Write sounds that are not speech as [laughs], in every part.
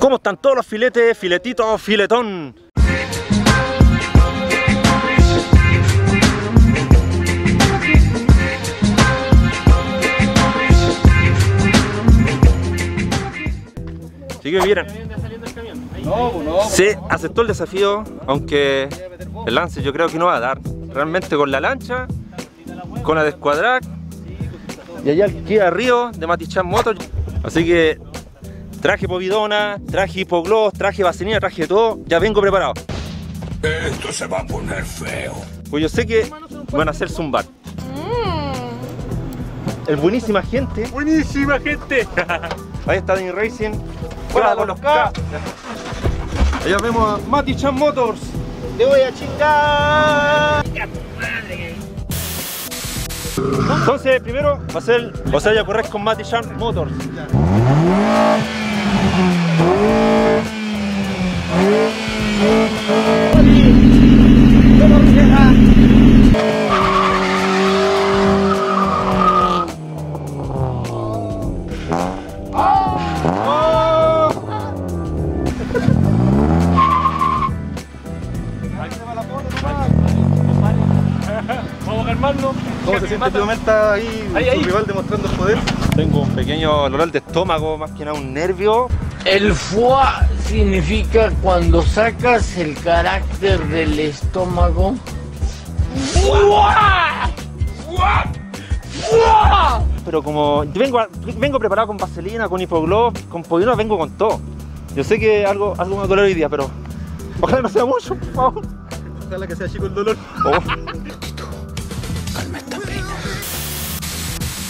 ¿Cómo están todos los filetes? Filetitos, filetón. Así que miren, se aceptó el desafío, aunque el lance yo creo que no va a dar. Realmente con la lancha, con la de y allá el Kia Río de Matichan Motor. Así que traje povidona, traje hipogloss, traje vaselina, traje todo, ya vengo preparado. Esto se va a poner feo. Pues yo sé que van a hacer zumbar. El buenísima gente. Buenísima gente. [laughs] Ahí está Danny Racing. Fuera con los K. Allá vemos a Mati Chan Motors. Te voy a chingar. Entonces, primero va a ser, o sea, ya correr con Mati Chan Motors. Vamos a calmarnos. ¿Cómo se siente últimamente ahí, Ahí, su ahí. rival demostrando el poder? Tengo un pequeño dolor de estómago, más que nada un nervio. El foie significa cuando sacas el carácter del estómago. Pero como vengo, a- vengo preparado con vaselina, con hipogloss, con podino, vengo con todo. Yo sé que algo, algo me va a doler hoy día, pero ojalá no sea mucho, por favor. Ojalá que sea chico el dolor. Oh.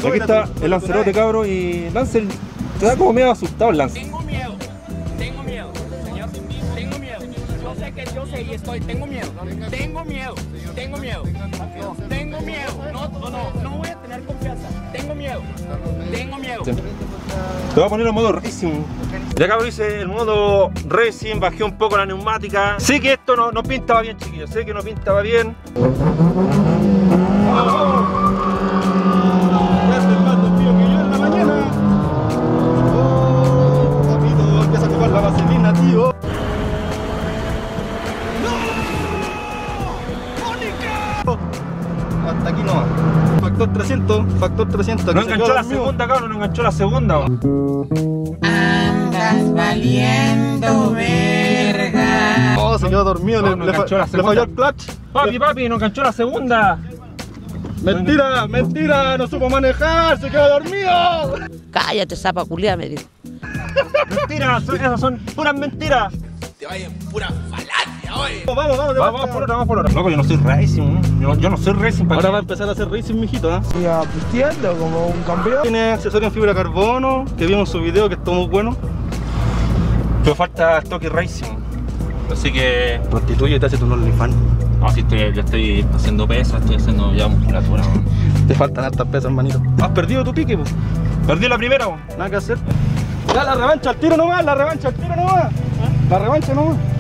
Aquí está el lancerote, cabro, y Lance, te da como medio asustado el Lance. Que yo sé y estoy, tengo miedo, tengo miedo, tengo miedo, tengo miedo. No, no, no, no voy a tener confianza. Tengo miedo, tengo miedo. Te voy a poner en modo racing. Ya acabo hice el modo racing, bajé un poco la neumática. Sé que esto no, no pintaba bien, chiquillos. Sé que no pintaba bien. Factor 300. No enganchó la segunda, cabrón, no enganchó la segunda. Andas valiendo verga. Oh, se quedó dormido, No, le, no le fa- enganchó la le segunda. falló el clutch. Papi, papi, no enganchó la segunda. Mentira, mentira, no supo manejar, se quedó dormido. Cállate, zapa culia, me dijo. Mentiras, son- esas son puras mentiras. Te vayan pura falacia, Vamos, vamos, Vamos, vamos por otra, vamos por otra. Loco, yo no soy racing, ¿no? yo, yo no soy racing. ¿para Ahora qué? va a empezar a hacer racing, mijito, ¿eh? Iba pisteando como un campeón. Tiene accesorio en fibra de carbono, que vimos en su video, que está muy bueno. Pero falta toque racing. Así que. Prostituye y te hace tu OnlyFans. No, si estoy, ya estoy haciendo pesas, estoy haciendo ya musculatura. ¿no? [laughs] Te faltan altas pesas, hermanito. Has perdido tu pique, pues. Perdí la primera. ¿no? Nada que hacer. Ya la revancha al tiro nomás, la revancha al tiro nomás. La revancha nomás.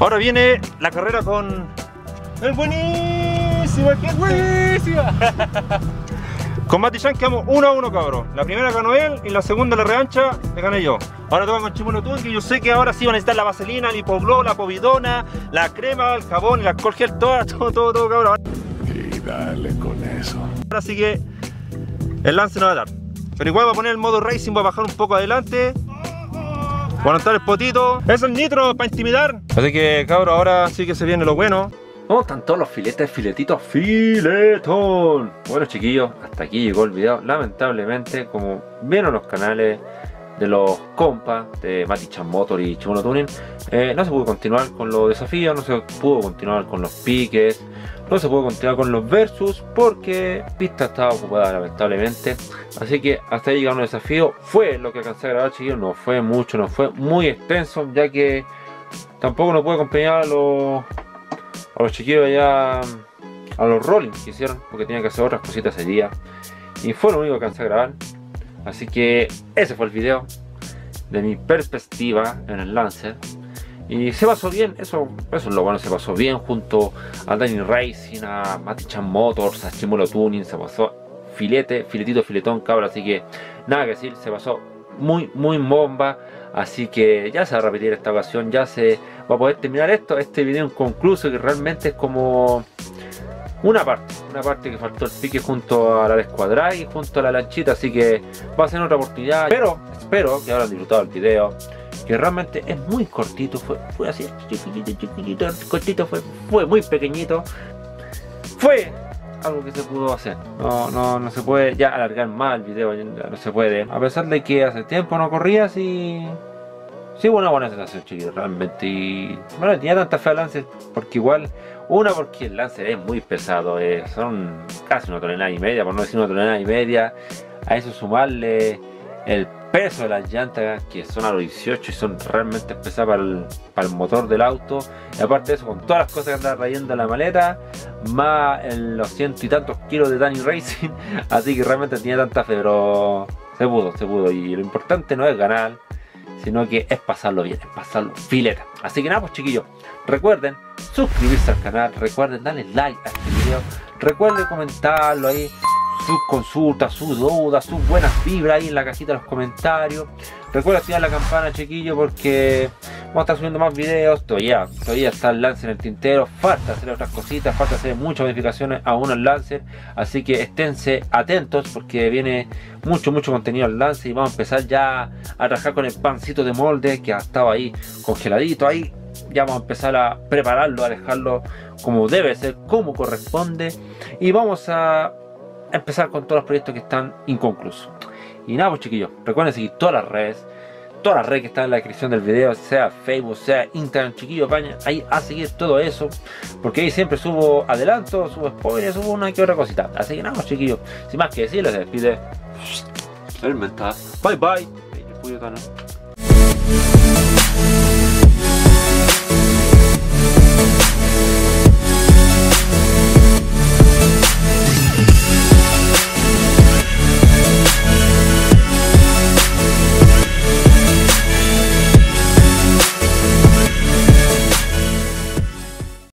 Ahora viene la carrera con el buenísimo, que es buenísima. [laughs] Con Mati Chan quedamos 1 a 1 cabros. La primera ganó él y la segunda la revancha le gané yo. Ahora toca con Chimuelo Tun, que yo sé que ahora sí van a necesitar la vaselina, el hipoglo, la povidona, la crema, el jabón, el alcohol gel, todo, todo, todo, todo cabrón. Y dale con eso. Ahora sí que el lance no va a dar. Pero igual voy a poner el modo racing, voy a bajar un poco adelante. A anotar el potito. Es el nitro para intimidar. Así que cabros, ahora sí que se viene lo bueno. ¿Cómo están todos los filetes, filetitos, filetón? Bueno chiquillos, hasta aquí llegó el video. Lamentablemente, como vieron los canales de los compas de Mati Chan Motor y Chimono Tuning, eh, no se pudo continuar con los desafíos, no se pudo continuar con los piques, no se pudo continuar con los versus porque pista estaba ocupada lamentablemente. Así que hasta ahí llegaron los desafíos. Fue lo que alcancé a grabar chiquillos, no fue mucho, no fue muy extenso, ya que tampoco no pude acompañar a los, a los chiquillos allá a los rolling que hicieron porque tenía que hacer otras cositas ese día. Y fue lo único que alcancé a grabar. Así que ese fue el video de mi perspectiva en el Lancer. Y se pasó bien, eso, eso es lo bueno, se pasó bien junto a Danny Racing, a Matichan Motors, a Chimuelo Tuning, se pasó filete, filetito, filetón, cabra, así que nada que decir, se pasó muy, muy bomba. Así que ya se va a repetir esta ocasión, ya se va a poder terminar esto, este video inconcluso que realmente es como una parte, una parte que faltó el pique junto a la escuadra y junto a la lanchita, así que va a ser otra oportunidad. Pero espero que hayan disfrutado el video, que realmente es muy cortito, fue, fue así, chiquitito, chiquitito, cortito, fue, fue muy pequeñito. Fue algo que se pudo hacer. No, no, no se puede ya alargar más el video, no se puede. A pesar de que hace tiempo no corría así. Sí, buena buena sensación, chiquillos, realmente. Y bueno, tenía tanta fe al Lancer, porque igual, una porque el Lancer es muy pesado, eh, son casi una tonelada y media, por no decir una tonelada y media. A eso sumarle el peso de las llantas, que son a los 18 y son realmente pesadas para el, motor del auto. Y aparte de eso, con todas las cosas que andaba trayendo en la maleta, más en los ciento y tantos kilos de Danny Racing. [laughs] Así que realmente tenía tanta fe, pero se pudo, se pudo. Y lo importante no es ganar, sino que es pasarlo bien, es pasarlo fileta. Así que nada, pues chiquillos, recuerden suscribirse al canal, recuerden darle like a este video, recuerden comentarlo ahí, sus consultas, sus dudas, sus buenas vibras ahí en la cajita de los comentarios. Recuerda activar la campana, chiquillos, porque vamos a estar subiendo más videos. Todavía, todavía está el Lancer en el tintero. Falta hacer otras cositas, falta hacer muchas modificaciones a uno al Lancer. Así que esténse atentos porque viene mucho, mucho contenido al Lancer. Y vamos a empezar ya a trabajar con el pancito de molde que ha estado ahí congeladito ahí. Ya vamos a empezar a prepararlo, a dejarlo como debe ser, como corresponde. Y vamos a empezar con todos los proyectos que están inconclusos. Y nada, pues chiquillos, recuerden seguir todas las redes, todas las redes que están en la descripción del video, sea Facebook, sea Instagram, chiquillos, paña, ahí a seguir todo eso, porque ahí siempre subo adelanto, subo spoilers, subo una que otra cosita. Así que nada, pues, chiquillos, sin más que decirles, se despide el. Bye bye.